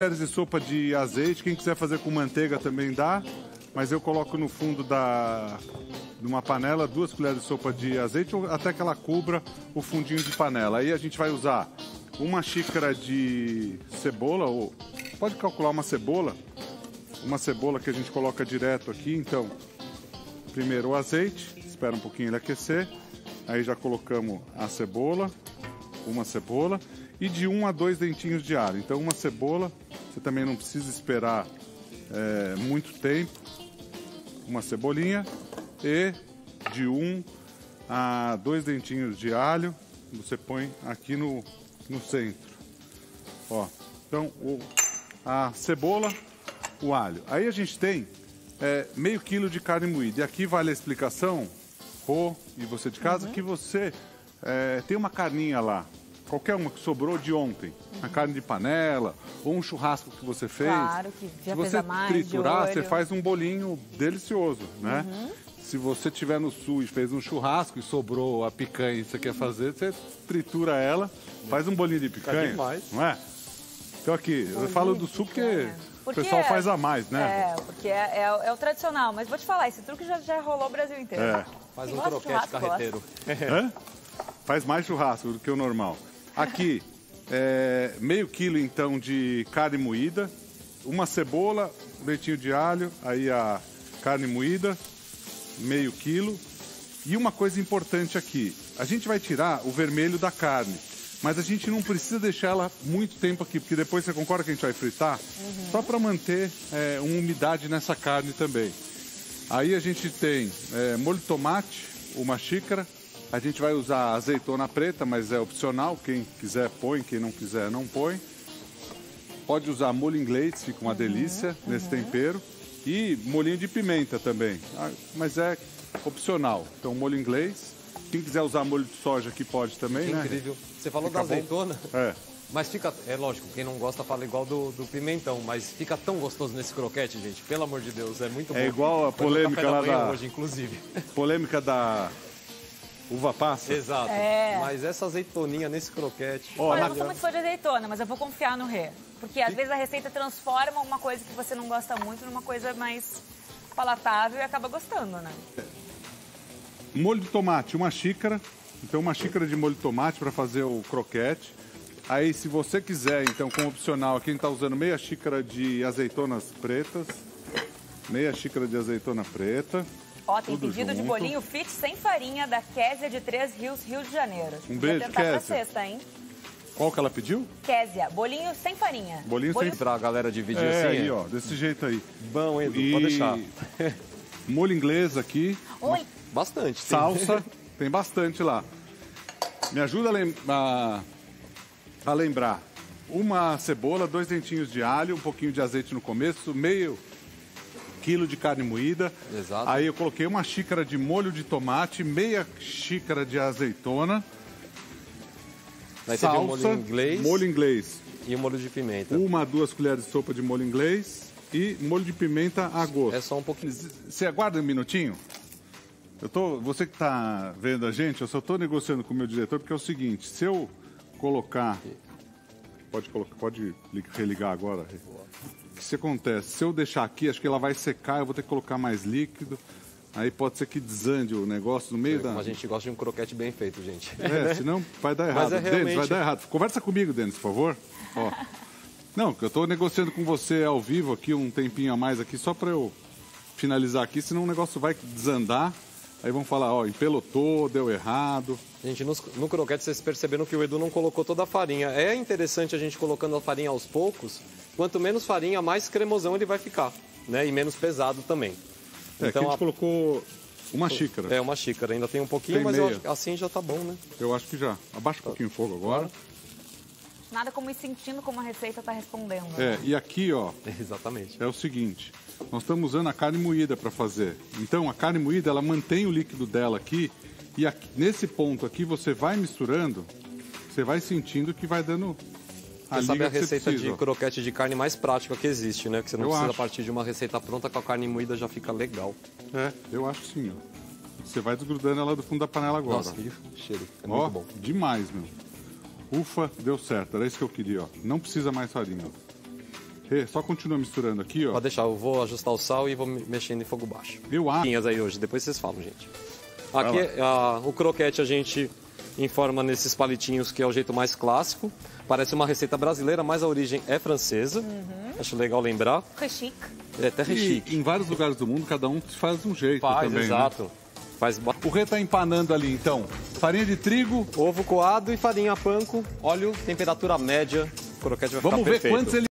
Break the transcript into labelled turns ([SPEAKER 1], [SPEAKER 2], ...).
[SPEAKER 1] colheres de sopa de azeite. Quem quiser fazer com manteiga também dá. Mas eu coloco no fundo da de uma panela duas colheres de sopa de azeite ou até que ela cubra o fundinho de panela. Aí a gente vai usar uma xícara de cebola ou pode calcular uma cebola, uma cebola que a gente coloca direto aqui. Então, primeiro o azeite, espera um pouquinho ele aquecer. Aí já colocamos a cebola, uma cebola e de um a dois dentinhos de alho. Então, uma cebola, você também não precisa esperar é, muito tempo. Uma cebolinha e de um a dois dentinhos de alho você põe aqui no, no centro. Ó, então o, a cebola, o alho. Aí a gente tem é, meio quilo de carne moída. E aqui vale a explicação, Rô e você de casa, uhum. que você é, tem uma carninha lá, qualquer uma que sobrou de ontem, uhum. a carne de panela ou um churrasco que você fez.
[SPEAKER 2] Claro que já
[SPEAKER 1] Se você
[SPEAKER 2] mais,
[SPEAKER 1] triturar, você faz um bolinho delicioso, né? Uhum. Se você tiver no sul e fez um churrasco e sobrou a picanha e você quer fazer, você tritura ela, faz um bolinho de picanha, não é? Então aqui, bolinho eu falo do sul porque, porque, o pessoal faz a mais,
[SPEAKER 2] né? É, porque é, é, é, o tradicional. Mas vou te falar, esse truque já, já rolou o Brasil inteiro. É.
[SPEAKER 3] Faz um croquete carreteiro.
[SPEAKER 1] Faz mais churrasco do que o normal. Aqui, é, meio quilo então de carne moída, uma cebola, um dentinho de alho, aí a carne moída, meio quilo. E uma coisa importante aqui, a gente vai tirar o vermelho da carne, mas a gente não precisa deixar ela muito tempo aqui, porque depois você concorda que a gente vai fritar? Uhum. Só para manter é, uma umidade nessa carne também. Aí a gente tem é, molho de tomate, uma xícara. A gente vai usar azeitona preta, mas é opcional. Quem quiser põe, quem não quiser não põe. Pode usar molho inglês, fica uma uhum, delícia uhum. nesse tempero. E molinho de pimenta também, ah, mas é opcional. Então, molho inglês. Quem quiser usar molho de soja aqui pode também, que
[SPEAKER 3] né? Incrível. Você falou fica da azeitona. Bom. É. Mas fica, é lógico, quem não gosta fala igual do, do, pimentão, mas fica tão gostoso nesse croquete, gente. Pelo amor de Deus, é muito
[SPEAKER 1] é bom. É igual a polêmica lá da... hoje, inclusive. Polêmica da uva passa.
[SPEAKER 3] Exato. É. Mas essa azeitoninha nesse croquete...
[SPEAKER 2] Olha, eu não sou muito fã de azeitona, mas eu vou confiar no Rê. Porque às vezes a receita transforma uma coisa que você não gosta muito numa coisa mais palatável e acaba gostando, né?
[SPEAKER 1] Molho de tomate, uma xícara. Então, uma xícara de molho de tomate para fazer o croquete. Aí, se você quiser, então, como opcional, aqui a gente está usando meia xícara de azeitonas pretas. Meia xícara de azeitona preta.
[SPEAKER 2] Ó, tem pedido junto. de bolinho fit sem farinha da Késia de Três Rios, Rio de Janeiro.
[SPEAKER 1] Um beijo, Késia. Pra
[SPEAKER 2] sexta, hein?
[SPEAKER 1] Qual que ela pediu?
[SPEAKER 2] Késia, bolinho sem farinha.
[SPEAKER 1] Bolinho, bolinho...
[SPEAKER 3] sem... Pra galera dividir
[SPEAKER 1] é,
[SPEAKER 3] assim,
[SPEAKER 1] aí, ó, desse jeito aí.
[SPEAKER 3] Bom, Edu, e... pode deixar.
[SPEAKER 1] Molho inglês aqui.
[SPEAKER 2] Oi.
[SPEAKER 3] Bastante.
[SPEAKER 1] Salsa, tem bastante lá. Me ajuda a, lem... a... a lembrar. Uma cebola, dois dentinhos de alho, um pouquinho de azeite no começo, meio quilo de carne moída.
[SPEAKER 3] Exato.
[SPEAKER 1] Aí eu coloquei uma xícara de molho de tomate, meia xícara de azeitona.
[SPEAKER 3] Daí salsa, molho inglês.
[SPEAKER 1] Molho inglês.
[SPEAKER 3] E o molho de pimenta.
[SPEAKER 1] Uma, duas colheres de sopa de molho inglês e molho de pimenta a gosto.
[SPEAKER 3] É só um pouquinho.
[SPEAKER 1] Você aguarda um minutinho? Eu tô, você que está vendo a gente, eu só estou negociando com o meu diretor porque é o seguinte, se eu colocar, pode colocar, pode religar agora. O que se acontece? Se eu deixar aqui, acho que ela vai secar, eu vou ter que colocar mais líquido. Aí pode ser que desande o negócio no meio é, da.
[SPEAKER 3] A gente gosta de um croquete bem feito, gente.
[SPEAKER 1] É, senão vai dar errado. É realmente... Denis, vai dar errado. Conversa comigo, Denis, por favor. Ó. Não, eu estou negociando com você ao vivo aqui um tempinho a mais aqui, só para eu finalizar aqui, senão o negócio vai desandar. Aí vão falar, ó, empelotou, deu errado.
[SPEAKER 3] Gente, no, no croquete vocês perceberam que o Edu não colocou toda a farinha. É interessante a gente colocando a farinha aos poucos. Quanto menos farinha, mais cremosão ele vai ficar, né? E menos pesado também.
[SPEAKER 1] É, então, a gente colocou uma xícara.
[SPEAKER 3] É, uma xícara. Ainda tem um pouquinho, tem mas eu, assim já tá bom, né?
[SPEAKER 1] Eu acho que já. Abaixa um pouquinho o fogo agora.
[SPEAKER 2] Nada como ir sentindo como a receita está respondendo.
[SPEAKER 1] É,
[SPEAKER 2] né?
[SPEAKER 1] e aqui, ó.
[SPEAKER 3] Exatamente.
[SPEAKER 1] É o seguinte. Nós estamos usando a carne moída para fazer. Então, a carne moída, ela mantém o líquido dela aqui. E aqui, nesse ponto aqui, você vai misturando, você vai sentindo que vai dando
[SPEAKER 3] você sabe a receita de croquete de carne mais prática que existe, né? Que você não eu precisa acho. partir de uma receita pronta com a carne moída já fica legal.
[SPEAKER 1] É, eu acho sim, ó. Você vai desgrudando ela do fundo da panela agora.
[SPEAKER 3] Nossa, que cheiro. É
[SPEAKER 1] ó,
[SPEAKER 3] muito bom.
[SPEAKER 1] Demais, meu. Ufa, deu certo. Era isso que eu queria, ó. Não precisa mais farinha. Só continua misturando aqui, ó.
[SPEAKER 3] Pode deixar, eu vou ajustar o sal e vou me- mexendo em fogo baixo.
[SPEAKER 1] Eu acho.
[SPEAKER 3] Pinhas aí hoje, depois vocês falam, gente. Aqui, a- o croquete a gente informa nesses palitinhos que é o jeito mais clássico. Parece uma receita brasileira, mas a origem é francesa. Acho legal lembrar.
[SPEAKER 2] Rechique.
[SPEAKER 3] É até
[SPEAKER 1] E
[SPEAKER 3] chique.
[SPEAKER 1] em vários lugares do mundo, cada um faz um jeito
[SPEAKER 3] Faz,
[SPEAKER 1] também, né?
[SPEAKER 3] Faz
[SPEAKER 1] O Rê tá empanando ali, então. Farinha de trigo.
[SPEAKER 3] ovo coado e farinha panko, óleo, temperatura média. O croquete vai
[SPEAKER 1] Vamos
[SPEAKER 3] ficar
[SPEAKER 1] ver
[SPEAKER 3] perfeito.
[SPEAKER 1] quantos ele